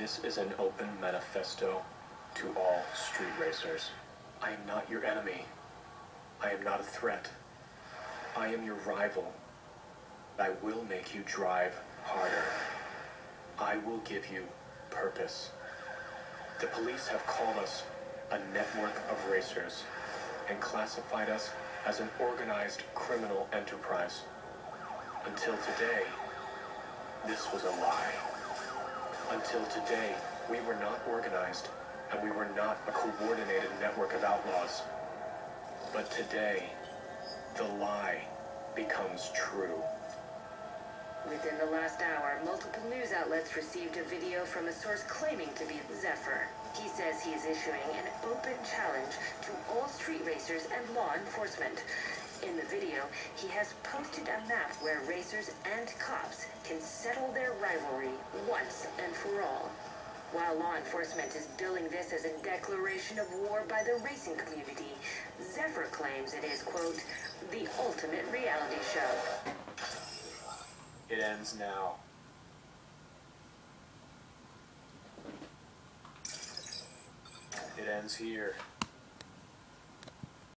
This is an open manifesto to all street racers. I am not your enemy. I am not a threat. I am your rival. I will make you drive harder. I will give you purpose. The police have called us a network of racers and classified us as an organized criminal enterprise. Until today, this was a lie. Until today, we were not organized and we were not a coordinated network of outlaws. But today, the lie becomes true. Within the last hour, multiple news outlets received a video from a source claiming to be Zephyr. He says he is issuing an open challenge to all street racers and law enforcement. In the video, he has posted a map where racers and cops can settle their rivalry once and for all. While law enforcement is billing this as a declaration of war by the racing community, Zephyr claims it is, quote, the ultimate reality show. It ends now. It ends here.